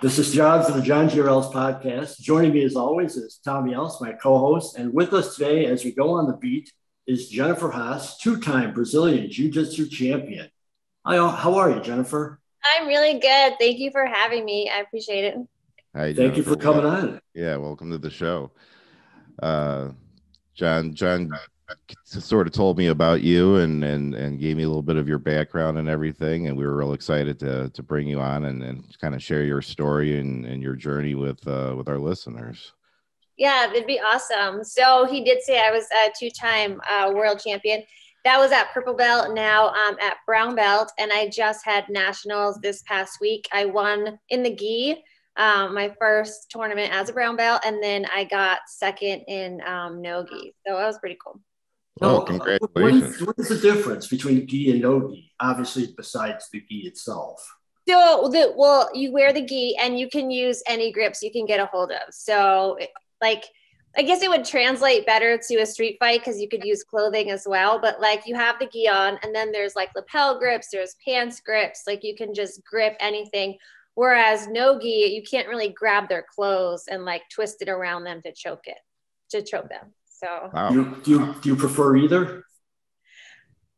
This is John from the Johngy Podcast. Joining me as always is Tommy Else, my co-host, and with us today as we go on the beat is Jennifer Haas, two-time Brazilian Jiu-Jitsu champion. Hi, how are you, Jennifer? I'm really good. Thank you for having me. I appreciate it. Hi, Thank Jennifer. you for coming on. Yeah, welcome to the show. Uh, John, John sort of told me about you and and and gave me a little bit of your background and everything and we were real excited to to bring you on and, and kind of share your story and, and your journey with uh, with our listeners. Yeah that'd be awesome. So he did say i was a two-time uh, world champion. That was at purple belt now um, at brown belt and i just had nationals this past week. I won in the gi um, my first tournament as a brown belt and then i got second in um, nogi so that was pretty cool Oh, uh, congratulations. What is, what is the difference between gi and no gi? Obviously, besides the gi itself. So, the, well, you wear the gi and you can use any grips you can get a hold of. So, like, I guess it would translate better to a street fight because you could use clothing as well. But like, you have the gi on, and then there's like lapel grips, there's pants grips. Like, you can just grip anything. Whereas no gi, you can't really grab their clothes and like twist it around them to choke it, to choke them. So wow. you, do you do you prefer either?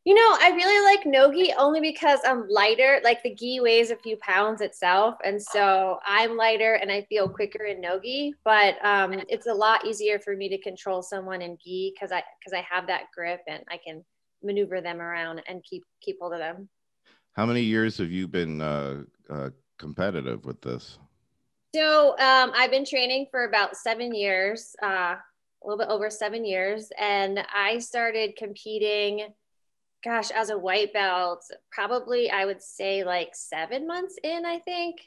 You know, I really like nogi only because I'm lighter. Like the gi weighs a few pounds itself, and so I'm lighter and I feel quicker in nogi. But um, it's a lot easier for me to control someone in gi because I because I have that grip and I can maneuver them around and keep keep hold of them. How many years have you been uh, uh, competitive with this? So um, I've been training for about seven years. Uh, a little bit over seven years. And I started competing, gosh, as a white belt, probably I would say like seven months in, I think.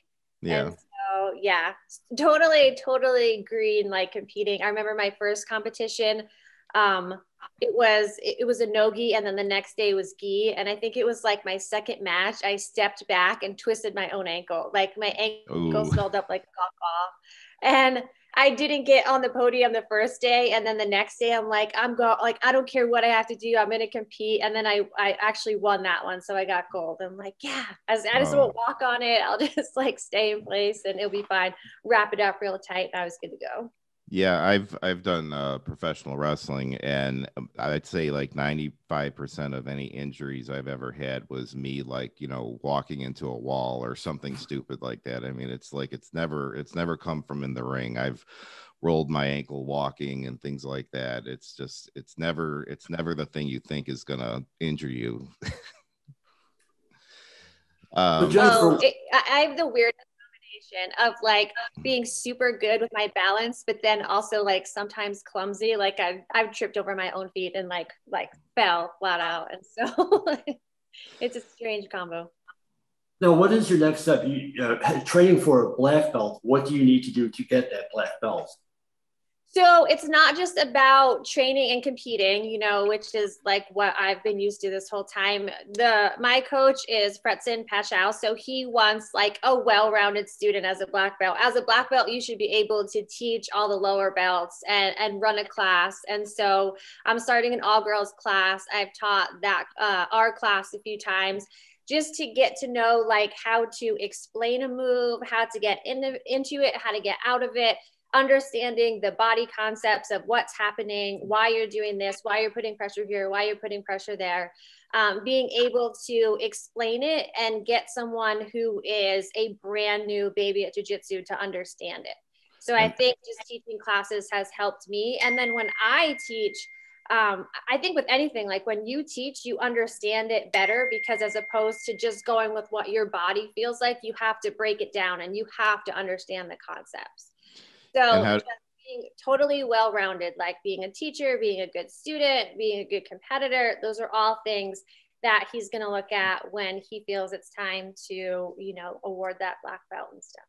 Yeah. And so, yeah, totally, totally green, like competing. I remember my first competition. Um, it was it was a nogi and then the next day was gi and i think it was like my second match i stepped back and twisted my own ankle like my ankle Ooh. swelled up like a off and I didn't get on the podium the first day, and then the next day I'm like, I'm go like I don't care what I have to do, I'm gonna compete, and then I I actually won that one, so I got gold. I'm like, yeah, I, I just won't walk on it. I'll just like stay in place and it'll be fine. Wrap it up real tight, and I was good to go. Yeah, I've I've done uh, professional wrestling, and um, I'd say like ninety five percent of any injuries I've ever had was me like you know walking into a wall or something stupid like that. I mean, it's like it's never it's never come from in the ring. I've rolled my ankle walking and things like that. It's just it's never it's never the thing you think is gonna injure you. um, oh, it, I have the weirdest combination of like being super good with my balance, but then also like sometimes clumsy. Like I've I've tripped over my own feet and like like fell flat out, and so it's a strange combo. Now, what is your next step? You uh, training for a black belt. What do you need to do to get that black belt? So it's not just about training and competing, you know, which is like what I've been used to this whole time. The my coach is Fretson Pachau, so he wants like a well-rounded student as a black belt. As a black belt, you should be able to teach all the lower belts and and run a class. And so I'm starting an all-girls class. I've taught that uh, our class a few times just to get to know like how to explain a move, how to get into, into it, how to get out of it, understanding the body concepts of what's happening, why you're doing this, why you're putting pressure here, why you're putting pressure there, um, being able to explain it and get someone who is a brand new baby at jujitsu to understand it. So I think just teaching classes has helped me. And then when I teach, um, I think with anything, like when you teach, you understand it better because as opposed to just going with what your body feels like, you have to break it down and you have to understand the concepts. So how- being totally well-rounded, like being a teacher, being a good student, being a good competitor, those are all things that he's going to look at when he feels it's time to, you know, award that black belt and stuff.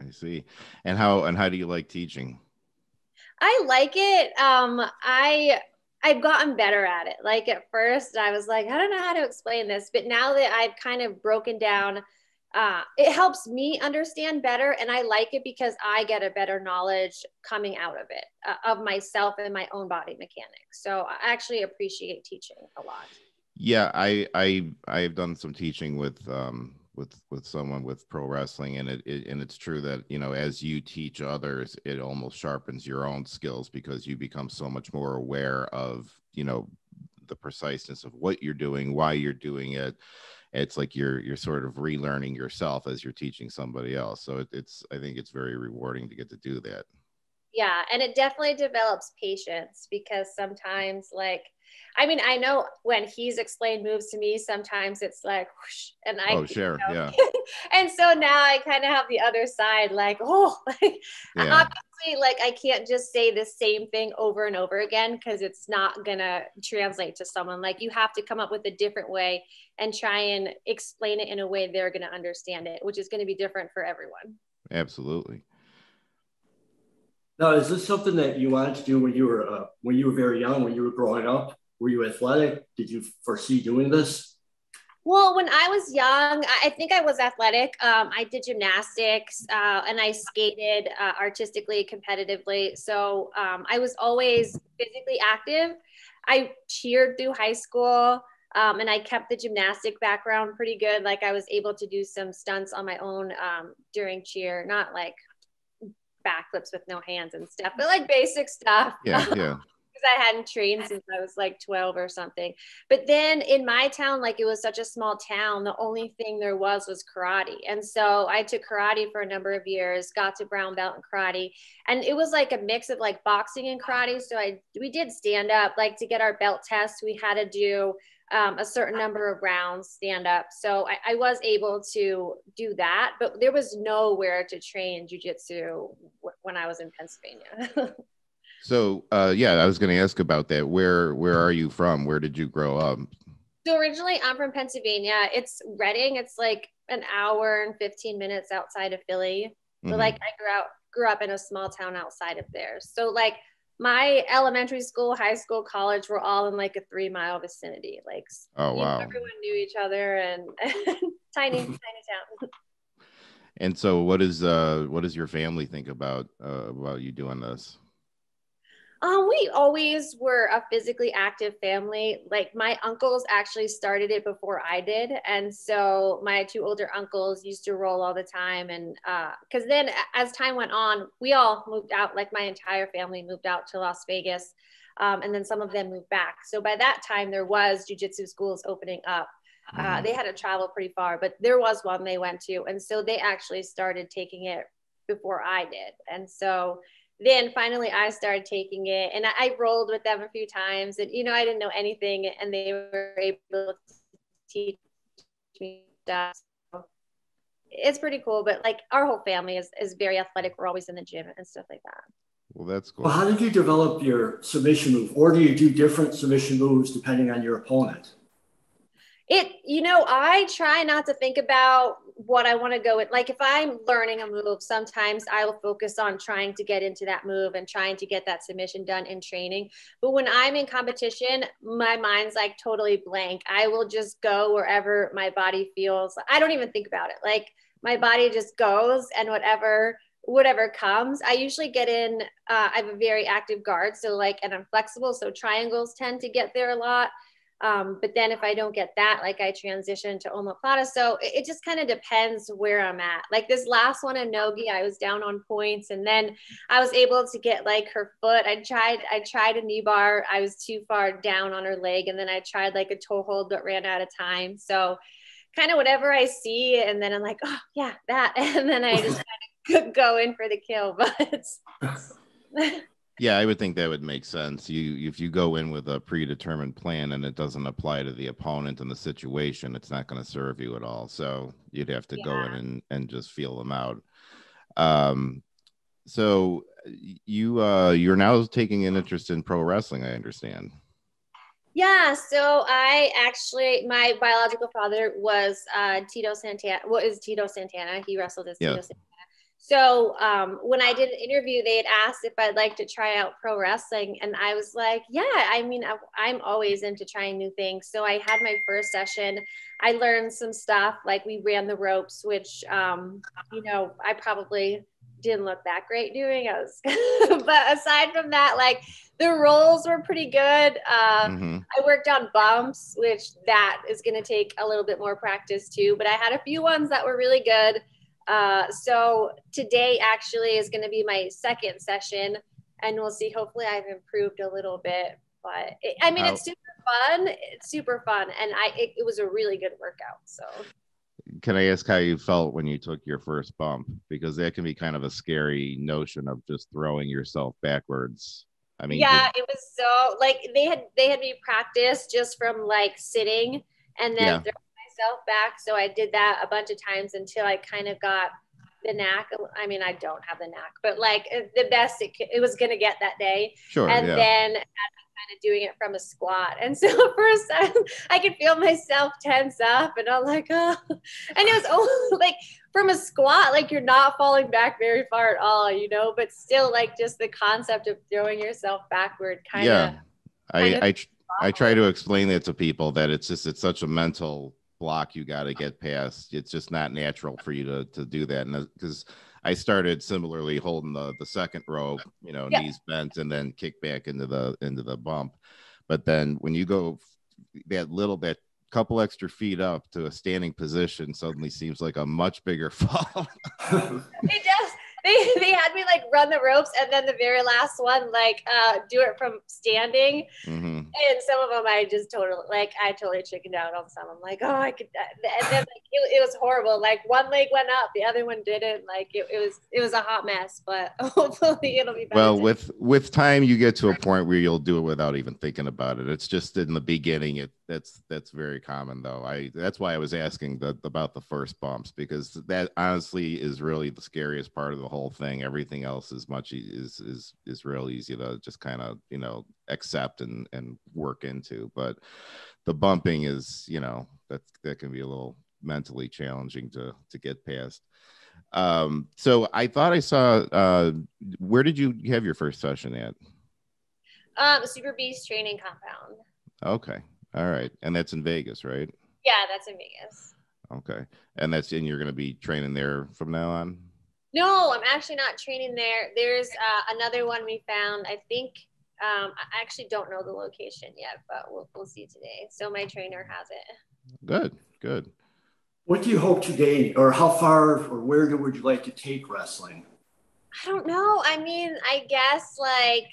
I see. And how and how do you like teaching? I like it. Um, I I've gotten better at it. Like at first, I was like, I don't know how to explain this, but now that I've kind of broken down uh, it helps me understand better and i like it because i get a better knowledge coming out of it uh, of myself and my own body mechanics. So i actually appreciate teaching a lot. Yeah i i i've done some teaching with um with with someone with pro wrestling and it, it, and it's true that you know as you teach others it almost sharpens your own skills because you become so much more aware of you know the preciseness of what you're doing why you're doing it it's like you're you're sort of relearning yourself as you're teaching somebody else. So it, it's i think it's very rewarding to get to do that yeah and it definitely develops patience because sometimes like I mean, I know when he's explained moves to me, sometimes it's like, whoosh, and I, oh, sure, you know, yeah. and so now I kind of have the other side, like, oh, like, yeah. obviously, like I can't just say the same thing over and over again because it's not gonna translate to someone. Like, you have to come up with a different way and try and explain it in a way they're gonna understand it, which is going to be different for everyone. Absolutely. Now, is this something that you wanted to do when you were uh, when you were very young, when you were growing up? Were you athletic? Did you foresee doing this? Well, when I was young, I think I was athletic. Um, I did gymnastics uh, and I skated uh, artistically, competitively. So um, I was always physically active. I cheered through high school. Um, and I kept the gymnastic background pretty good. Like I was able to do some stunts on my own um, during cheer, not like backflips with no hands and stuff, but mm. like basic stuff. Yeah, yeah. Because I hadn't trained since I was like 12 or something. But then in my town, like it was such a small town, the only thing there was was karate. And so I took karate for a number of years, got to brown belt in karate. And it was like a mix of like boxing and karate. So I we did stand up, like to get our belt test, we had to do um, a certain number of rounds stand up. So I, I, was able to do that, but there was nowhere to train jujitsu w- when I was in Pennsylvania. so uh, yeah, I was going to ask about that. Where where are you from? Where did you grow up? So originally, I'm from Pennsylvania. It's Reading. It's like an hour and 15 minutes outside of Philly. So mm-hmm. like I grew out grew up in a small town outside of there. So like my elementary school, high school, college were all in like a three mile vicinity. Like, oh wow, know, everyone knew each other and, tiny, tiny town. And so, what is uh, what does your family think about uh, about you doing this? Um, we always were a physically active family. Like my uncles actually started it before I did, and so my two older uncles used to roll all the time. And because uh, then, as time went on, we all moved out. Like my entire family moved out to Las Vegas, um, and then some of them moved back. So by that time, there was jujitsu schools opening up. Uh, mm-hmm. they had to travel pretty far, but there was one they went to, and so they actually started taking it before I did, and so then finally I started taking it and I, rolled with them a few times and you know I didn't know anything and they were able to teach me stuff. So it's pretty cool, but like our whole family is, is very athletic. We're always in the gym and stuff like that. Well, that's cool. Well, how did you develop your submission move or do you do different submission moves depending on your opponent? it you know i try not to think about what i want to go with like if i'm learning a move sometimes i will focus on trying to get into that move and trying to get that submission done in training. But when i'm in competition my mind's like totally blank. I will just go wherever my body feels i don't even think about it. Like my body just goes and whatever whatever comes. I usually get in uh, i have a very active guard so like and i'm flexible so triangles tend to get there a lot um, but then if I don't get that, like I transition to omoplata. So it, it just kind of depends where I'm at. Like this last one in Nogi, I was down on points and then I was able to get like her foot. I tried, I tried a knee bar. I was too far down on her leg. And then I tried like a toe hold, but ran out of time. So kind of whatever I see. And then I'm like, oh yeah, that. And then I just kind of go in for the kill, but Yeah, I would think that would make sense. You if you go in with a predetermined plan and it doesn't apply to the opponent and the situation, it's not going to serve you at all. So you'd have to yeah. go in and, and just feel them out. Um, so you uh, you're now taking an interest in pro wrestling, I understand. Yeah, so I actually my biological father was uh, Tito Santana. What is Tito Santana? He wrestled as yeah. Tito Santana so um, when I did an interview, they had asked if I'd like to try out pro wrestling, and I was like, "Yeah, I mean, I'm always into trying new things." So I had my first session. I learned some stuff, like we ran the ropes, which um, you know I probably didn't look that great doing. I was, but aside from that, like the rolls were pretty good. Uh, mm-hmm. I worked on bumps, which that is going to take a little bit more practice too. But I had a few ones that were really good. Uh, so today actually is going to be my second session, and we'll see. Hopefully, I've improved a little bit. But it, I mean, it's super fun. It's super fun, and I it, it was a really good workout. So can I ask how you felt when you took your first bump? Because that can be kind of a scary notion of just throwing yourself backwards. I mean, yeah, did... it was so like they had they had me practice just from like sitting and then yeah. Myself back. So I did that a bunch of times until I kind of got the knack. I mean, I don't have the knack, but like uh, the best it, it was gonna get that day. Sure. And yeah. then kind of doing it from a squat. And so for a second, I could feel myself tense up and I'm like, oh, and it was oh, like from a squat, like you're not falling back very far at all, you know, but still like just the concept of throwing yourself backward kind yeah. of. Yeah. I, I, I try to explain that to people that it's just, it's such a mental block you got to get past. It's just not natural for you to, to do that. And because I started similarly holding the the second rope, you know, yeah. knees bent, and then kick back into the into the bump. But then when you go that little that couple extra feet up to a standing position suddenly seems like a much bigger fall. it does they they had me like run the ropes and then the very last one like uh do it from standing mm-hmm. And some of them i just totally like i totally chickened out on some. I'm like oh i could uh, and then like it, it was horrible. Like one leg went up the other one didn't. Like it, it was it was a hot mess but hopefully it'll be better well with with time you get to a point where you'll do it without even thinking about it. It's just in the beginning it that's that's very common though. I that's why i was asking the, about the first bumps because that honestly is really the scariest part of the whole thing. Everything else is much is is is real easy to just kind of you know accept and and work into but the bumping is you know that that can be a little mentally challenging to to get past um so i thought i saw uh where did you have your first session at um super beast training compound okay all right. And that's in Vegas, right? Yeah, that's in Vegas. Okay. And that's and you're going to be training there from now on? No, I'm actually not training there. There's uh, another one we found. I think um, I actually don't know the location yet, but we'll, we'll see today. So my trainer has it. Good, good. What do you hope to gain, or how far or where would you like to take wrestling? I don't know. I mean, I guess like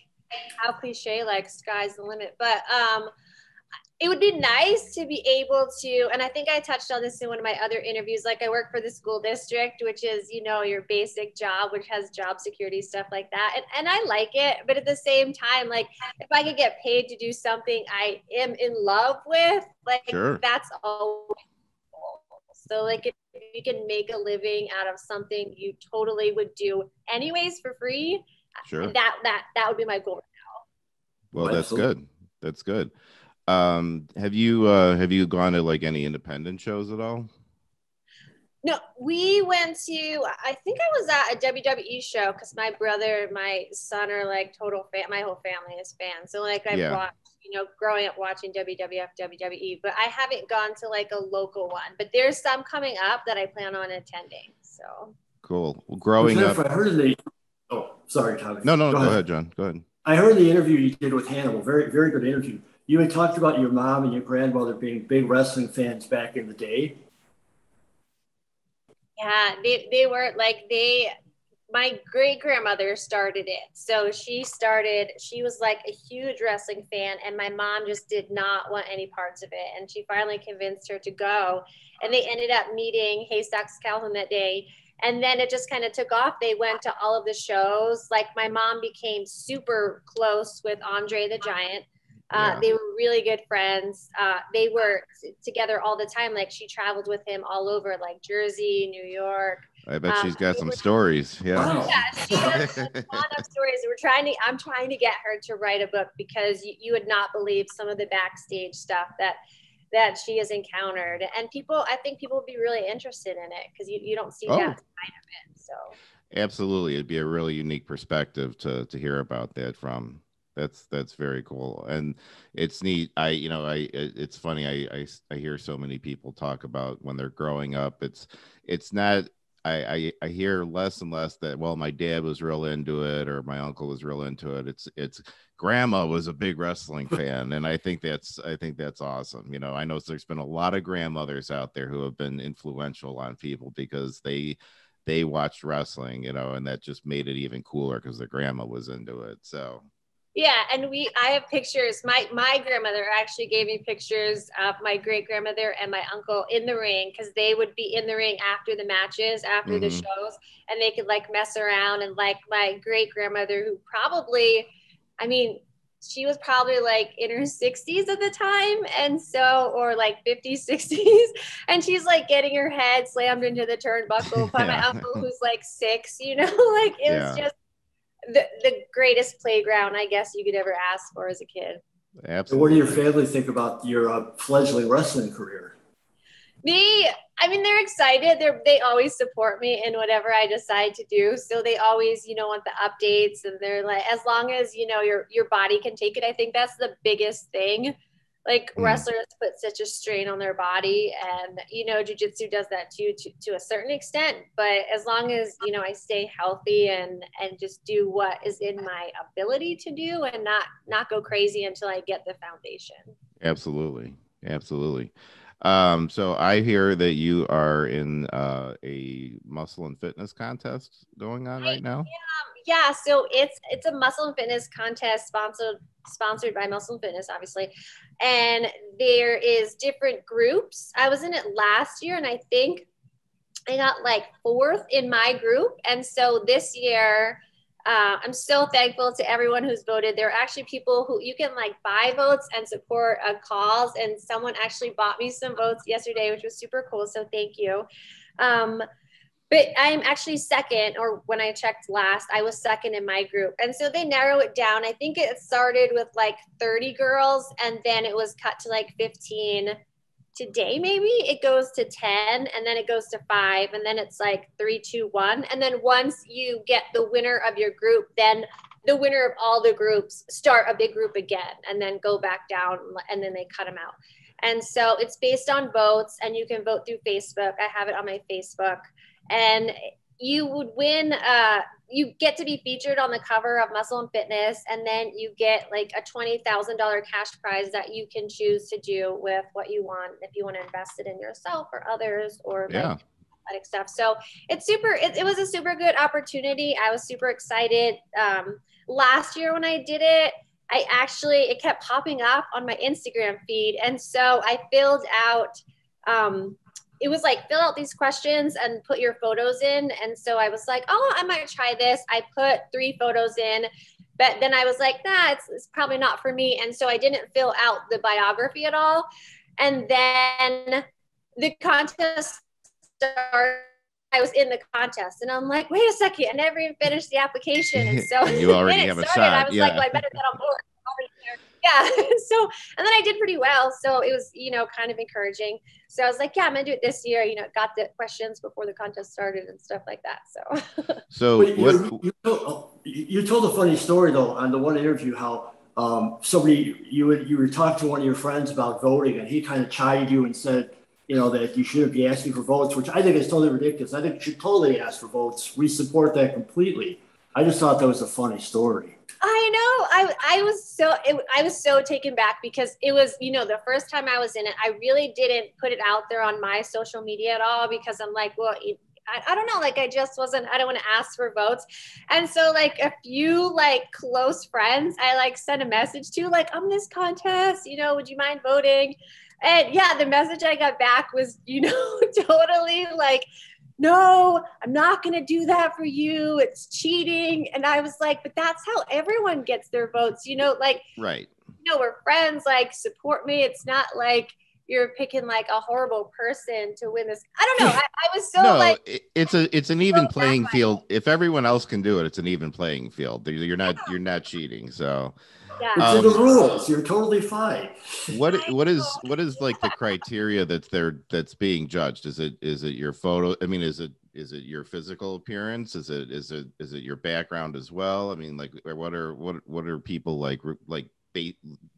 how cliche, like sky's the limit, but um, it would be nice to be able to and i think i touched on this in one of my other interviews like i work for the school district which is you know your basic job which has job security stuff like that and, and i like it but at the same time like if i could get paid to do something i am in love with like sure. that's all so like if you can make a living out of something you totally would do anyways for free sure. that that that would be my goal right now. Well that's good. That's good um, have you uh, have you gone to like any independent shows at all? No, we went to. I think I was at a WWE show because my brother and my son are like total fan. My whole family is fans. So like I yeah. watched, you know, growing up watching WWF, WWE, but I haven't gone to like a local one. But there's some coming up that I plan on attending. So cool. Well, growing up, I heard the. Oh, sorry, Tommy. No, no, go, go ahead. ahead, John. Go ahead. I heard the interview you did with Hannibal. Very, very good interview you had talked about your mom and your grandmother being big wrestling fans back in the day. Yeah, they, they were like they my great grandmother started it. So she started, she was like a huge wrestling fan, and my mom just did not want any parts of it. And she finally convinced her to go. And they ended up meeting Haystacks Calhoun that day. And then it just kind of took off. They went to all of the shows. Like my mom became super close with Andre the Giant. Uh, yeah. They were really good friends. Uh, they were together all the time. Like she traveled with him all over, like Jersey, New York. I bet um, she's got some were, stories. Yeah. Wow. Yeah, she has a lot of stories. We're trying to. I'm trying to get her to write a book because you, you would not believe some of the backstage stuff that that she has encountered, and people. I think people would be really interested in it because you, you don't see oh. that side of it. So. Absolutely, it'd be a really unique perspective to to hear about that from that's that's very cool and it's neat i you know i it's funny I, I i hear so many people talk about when they're growing up it's it's not I, I I hear less and less that well my dad was real into it or my uncle was real into it. It's it's grandma was a big wrestling fan and I think that's I think that's awesome. You know, I know there's been a lot of grandmothers out there who have been influential on people because they they watched wrestling, you know, and that just made it even cooler because their grandma was into it. So yeah, and we I have pictures. My my grandmother actually gave me pictures of my great grandmother and my uncle in the ring because they would be in the ring after the matches, after mm-hmm. the shows, and they could like mess around and like my great grandmother who probably, I mean, she was probably like in her 60s at the time and so or like 50s 60s and she's like getting her head slammed into the turnbuckle by yeah. my uncle who's like six you know like it yeah. was just the, the greatest playground I guess you could ever ask for as a kid. Absolutely. what do your family think about your uh, fledgling wrestling career? Me, I mean, they're excited. They're they always support me in whatever I decide to do. So they always, you know, want the updates, and they're like, as long as you know your your body can take it. I think that's the biggest thing like mm. wrestlers put such a strain on their body and you know jiu-jitsu does that too to, to a certain extent but as long as you know i stay healthy and and just do what is in my ability to do and not not go crazy until i get the foundation. Absolutely. Absolutely um so i hear that you are in uh, a muscle and fitness contest going on right now yeah so it's it's a muscle and fitness contest sponsored sponsored by muscle and fitness obviously and there is different groups. I was in it last year, and I think I got like fourth in my group. And so this year, uh, I'm so thankful to everyone who's voted. There are actually people who you can like buy votes and support a cause, and someone actually bought me some votes yesterday, which was super cool. So thank you. Um, but I'm actually second, or when I checked last, I was second in my group. And so they narrow it down. I think it started with like 30 girls, and then it was cut to like 15. Today, maybe it goes to 10, and then it goes to five, and then it's like three, two, one. And then once you get the winner of your group, then the winner of all the groups start a big group again, and then go back down, and then they cut them out. And so it's based on votes, and you can vote through Facebook. I have it on my Facebook and you would win uh, you get to be featured on the cover of muscle and fitness and then you get like a $20000 cash prize that you can choose to do with what you want if you want to invest it in yourself or others or yeah. like athletic stuff. So it's super it, it, was a super good opportunity. I was super excited. Um, last year when i did it i actually it kept popping up on my instagram feed and so i filled out um, it was like fill out these questions and put your photos in. And so I was like, oh, I might try this. I put three photos in, but then I was like, nah, it's, it's probably not for me. And so I didn't fill out the biography at all. And then the contest started. I was in the contest and I'm like, wait a second, I never even finished the application. And so you already have started, a shot. I was yeah. like, well, I better get on board yeah. so, and then I did pretty well. So it was, you know, kind of encouraging. So I was like, yeah, I'm gonna do it this year. You know, got the questions before the contest started and stuff like that. So, so what, you, you, told, you, told, a funny story though on the one interview how um, somebody you would you were talking to one of your friends about voting and he kind of chided you and said, you know, that you shouldn't be asking for votes, which I think is totally ridiculous. I think you should totally ask for votes. We support that completely. I just thought that was a funny story. I know. I I was so it, I was so taken back because it was you know the first time I was in it. I really didn't put it out there on my social media at all because I'm like, well, it, I, I don't know. Like I just wasn't. I don't want to ask for votes, and so like a few like close friends, I like sent a message to like I'm this contest. You know, would you mind voting? And yeah, the message I got back was you know totally like no, I'm not going to do that for you. It's cheating. And I was like, but that's how everyone gets their votes, you know, like, right. You know, we're friends, like, support me. It's not like, you're picking like a horrible person to win this. I don't know. I, I was so no, like it's a it's an even playing field. If everyone else can do it, it's an even playing field. You're not you're not cheating. So yeah. It's um, in the rules. You're totally fine. What what is what is like the criteria that's there that's being judged? Is it is it your photo? I mean, is it is it your physical appearance? Is it is it is it your background as well? I mean, like what are what what are people like like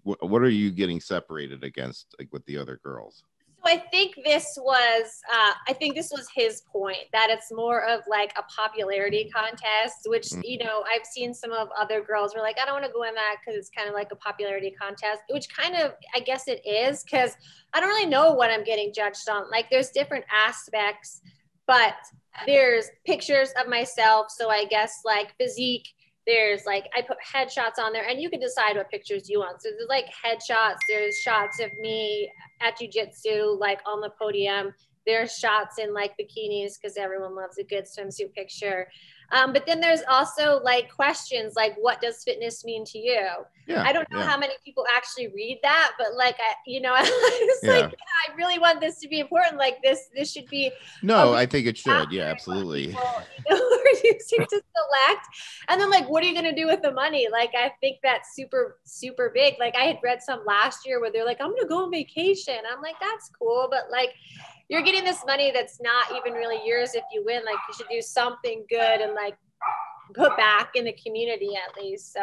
what are you getting separated against like with the other girls? So I think this was, uh, I think this was his point that it's more of like a popularity contest, which mm. you know I've seen some of other girls were like, I don't want to go in that because it's kind of like a popularity contest, which kind of I guess it is because I don't really know what I'm getting judged on. Like there's different aspects, but there's pictures of myself, so I guess like physique there's like I put headshots on there, and you can decide what pictures you want. So there's like headshots. There's shots of me at jujitsu, like on the podium. There's shots in like bikinis because everyone loves a good swimsuit picture. Um, but then there's also like questions like, what does fitness mean to you? Yeah, I don't know yeah. how many people actually read that, but like, I, you know, it's yeah. like, yeah, I really want this to be important. Like this, this should be. No, I think it should. Yeah, absolutely. People, you know, using to select. And then like, what are you going to do with the money? Like, I think that's super, super big. Like I had read some last year where they're like, I'm going to go on vacation. I'm like, that's cool. But like, you're getting this money that's not even really yours if you win. Like you should do something good and like put back in the community at least. So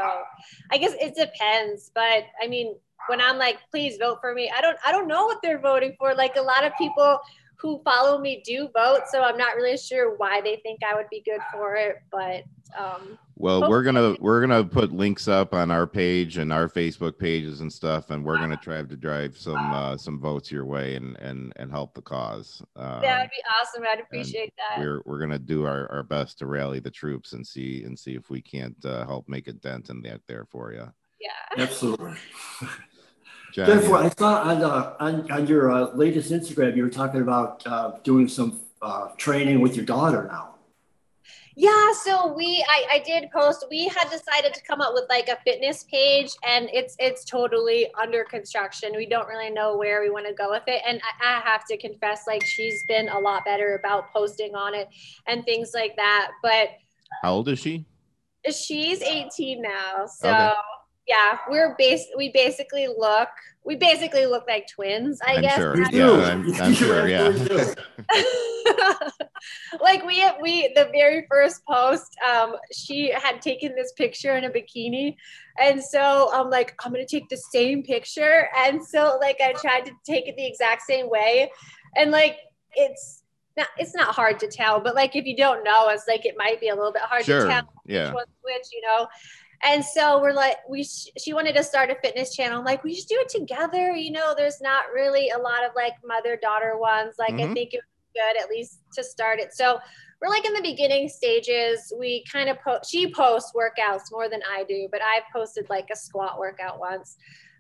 I guess it depends. But I mean, when I'm like, please vote for me, I don't I don't know what they're voting for. Like a lot of people who follow me do vote, so I'm not really sure why they think I would be good for it. But um, well, we're gonna we're gonna put links up on our page and our Facebook pages and stuff, and we're gonna try to drive some uh, some votes your way and and and help the cause. Um, that would be awesome. I'd appreciate that. We're we're gonna do our, our best to rally the troops and see and see if we can't uh, help make a dent in that there for you. Yeah, absolutely. John, Jennifer, yeah. I saw on, uh, on, on your uh, latest Instagram you were talking about uh, doing some uh, training with your daughter now. Yeah, so we I, I did post. We had decided to come up with like a fitness page, and it's it's totally under construction. We don't really know where we want to go with it, and I, I have to confess, like she's been a lot better about posting on it and things like that. But how old is she? She's 18 now, so. Okay yeah, we're base. We basically look. We basically look like twins. I I'm guess. Sure. Yeah, I'm, I'm sure. Yeah. like we we the very first post, um, she had taken this picture in a bikini, and so I'm like, I'm gonna take the same picture, and so like I tried to take it the exact same way, and like it's not it's not hard to tell, but like if you don't know, it's like it might be a little bit hard sure. to tell yeah. which which, you know. And so we're like, we she wanted to start a fitness channel. I'm like, we should do it together. You know, there's not really a lot of like mother daughter ones. Like, mm-hmm. I think it would be good at least to start it. So we're like in the beginning stages. We kind of post. She posts workouts more than I do, but I've posted like a squat workout once.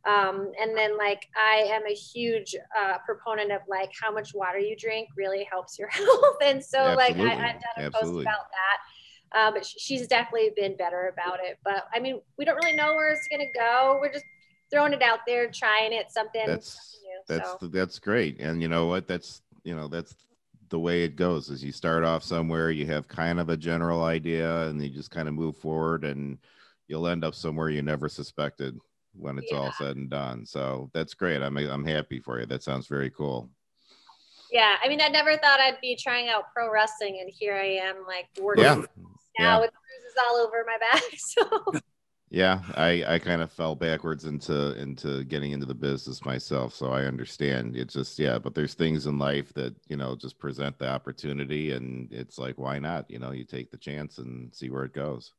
Um, and then like I am a huge uh, proponent of like how much water you drink really helps your health. And so Absolutely. like I, have done a Absolutely. post about that. Uh, but she's definitely been better about it. But I mean, we don't really know where it's going to go. We're just throwing it out there, trying it, something. That's something new, that's so. that's great. And you know what? That's you know that's the way it goes. Is you start off somewhere, you have kind of a general idea, and you just kind of move forward, and you'll end up somewhere you never suspected when it's yeah. all said and done. So that's great. I'm I'm happy for you. That sounds very cool yeah i mean i never thought i'd be trying out pro wrestling and here i am like working yeah. Now yeah. with bruises all over my back so. Yeah i i kind of fell backwards into into getting into the business myself so i understand. It's just yeah but there's things in life that you know just present the opportunity and it's like why not? You know you take the chance and see where it goes.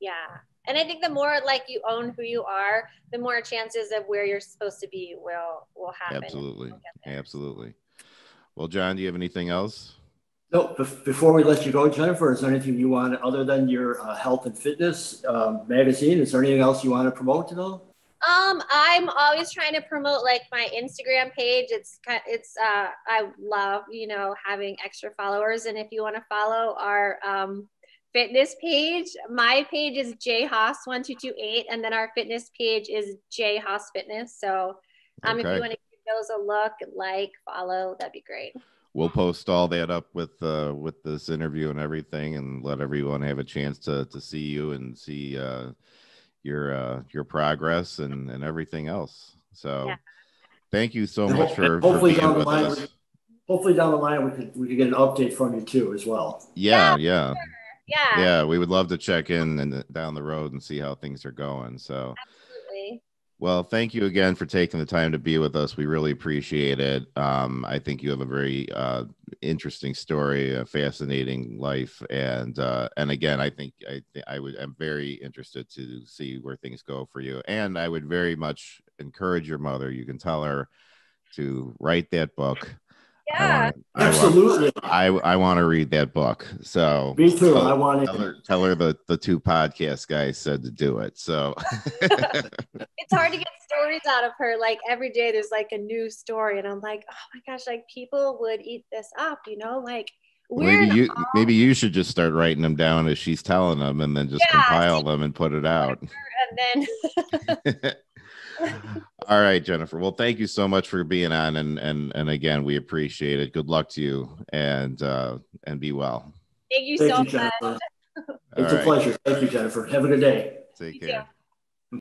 Yeah and i think the more like you own who you are the more chances of where you're supposed to be will will happen. Absolutely. Absolutely. Well, John, do you have anything else? No, before we let you go, Jennifer, is there anything you want other than your uh, health and fitness um, magazine? Is there anything else you want to promote at all? Um, I'm always trying to promote like my Instagram page. It's it's uh, I love you know having extra followers, and if you want to follow our um, fitness page, my page is jhaas1228, and then our fitness page is jhaas fitness. So, um, okay. if you want to give those a look, like, follow, that'd be great. We'll post all that up with uh, with this interview and everything, and let everyone have a chance to to see you and see uh, your uh, your progress and and everything else. So, yeah. thank you so much for hopefully for down the line. Us. Hopefully, down the line we could we could get an update from you too as well. Yeah, yeah. Yeah. Yeah, we would love to check in and down the road and see how things are going. So Absolutely Well, thank you again for taking the time to be with us. We really appreciate it. Um, I think you have a very uh, interesting story, a fascinating life, and uh, and again, I think I I would I'm very interested to see where things go for you. And I would very much encourage your mother. You can tell her to write that book Yeah. I want, Absolutely. I, want, I, I want to read that book. So Me too. tell, I want tell to. her, tell her the, the two podcast guys said to do it. So it's hard to get stories out of her. Like every day there's like a new story, and I'm like, oh my gosh, like people would eat this up, you know? Like we're maybe you all- maybe you should just start writing them down as she's telling them and then just Yeah, compile them and put it out. and then All right, Jennifer. Well, thank you so much for being on and and and again, we appreciate it. Good luck to you and uh and be well. thank you Thank so you, much. Jennifer. All It's a right. pleasure. Thank you, Jennifer. Have a good day. Take You too. care.